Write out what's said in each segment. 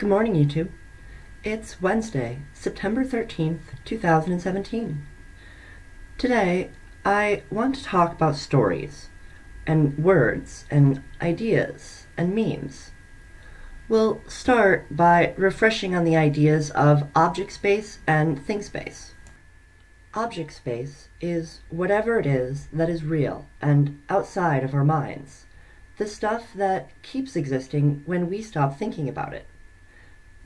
Good morning, YouTube. It's Wednesday, September 13th, 2017. Today, I want to talk about stories, and words, and ideas, and memes. We'll start by refreshing on the ideas of object space and thing space. Object space is whatever it is that is real and outside of our minds, the stuff that keeps existing when we stop thinking about it.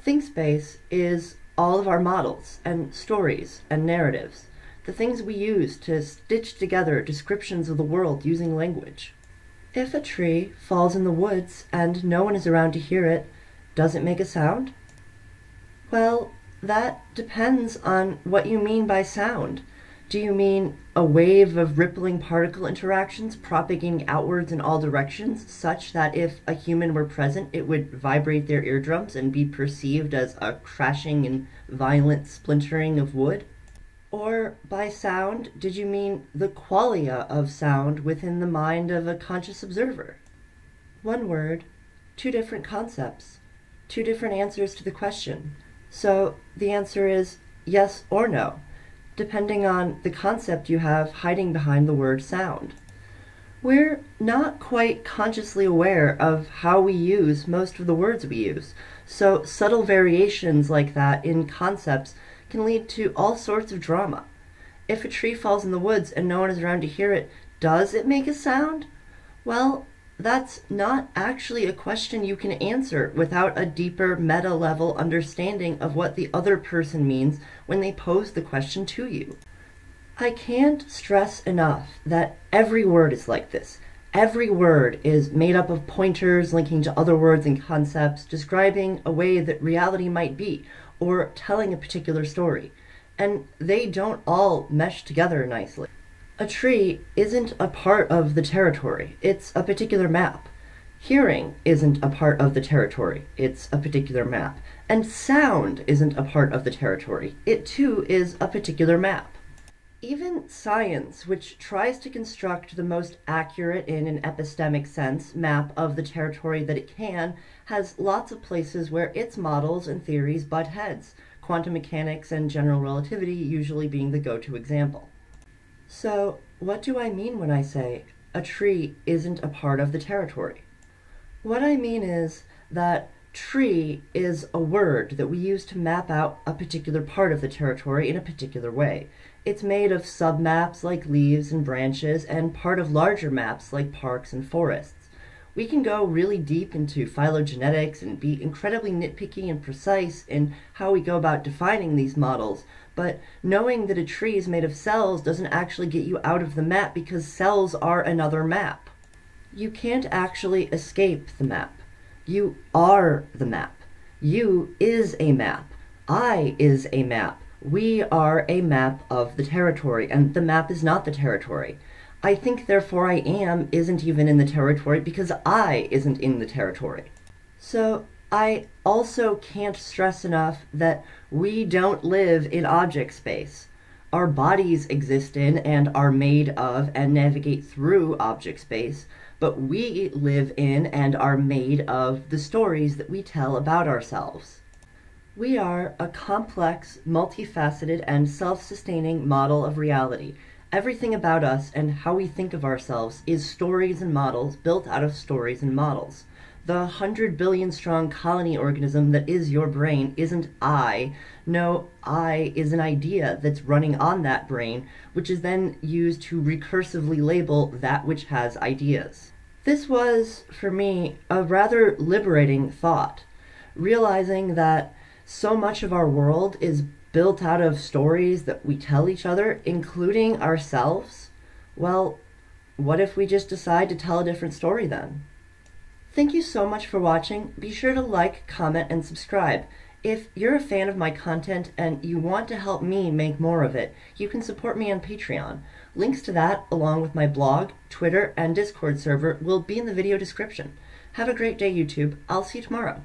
Thing space is all of our models and stories and narratives, the things we use to stitch together descriptions of the world using language. If a tree falls in the woods and no one is around to hear it, does it make a sound? Well, that depends on what you mean by sound. Do you mean a wave of rippling particle interactions propagating outwards in all directions, such that if a human were present, it would vibrate their eardrums and be perceived as a crashing and violent splintering of wood? Or by sound, did you mean the qualia of sound within the mind of a conscious observer? One word, two different concepts, two different answers to the question. So the answer is yes or no depending on the concept you have hiding behind the word sound. We're not quite consciously aware of how we use most of the words we use, so subtle variations like that in concepts can lead to all sorts of drama. If a tree falls in the woods and no one is around to hear it, does it make a sound? Well, that's not actually a question you can answer without a deeper meta level understanding of what the other person means when they pose the question to you. I can't stress enough that every word is like this. Every word is made up of pointers linking to other words and concepts, describing a way that reality might be, or telling a particular story. And they don't all mesh together nicely. A tree isn't a part of the territory, it's a particular map. Hearing isn't a part of the territory, it's a particular map. And sound isn't a part of the territory, it too is a particular map. Even science, which tries to construct the most accurate in an epistemic sense map of the territory that it can, has lots of places where its models and theories butt heads, quantum mechanics and general relativity usually being the go-to example. So, what do I mean when I say a tree isn't a part of the territory? What I mean is that tree is a word that we use to map out a particular part of the territory in a particular way. It's made of submaps like leaves and branches and part of larger maps like parks and forests. We can go really deep into phylogenetics and be incredibly nitpicky and precise in how we go about defining these models, but knowing that a tree is made of cells doesn't actually get you out of the map because cells are another map. You can't actually escape the map. You are the map. You is a map. I is a map. We are a map of the territory, and the map is not the territory. I think therefore I am isn't even in the territory because I isn't in the territory. So I also can't stress enough that we don't live in object space. Our bodies exist in and are made of and navigate through object space, but we live in and are made of the stories that we tell about ourselves. We are a complex, multifaceted, and self sustaining model of reality Everything about us and how we think of ourselves is stories and models built out of stories and models. The hundred billion strong colony organism that is your brain isn't I. No, I is an idea that's running on that brain, which is then used to recursively label that which has ideas. This was, for me, a rather liberating thought, realizing that so much of our world is built out of stories that we tell each other, including ourselves, well, what if we just decide to tell a different story then? Thank you so much for watching. Be sure to like, comment, and subscribe. If you're a fan of my content and you want to help me make more of it, you can support me on Patreon. Links to that, along with my blog, Twitter, and Discord server, will be in the video description. Have a great day, YouTube. I'll see you tomorrow.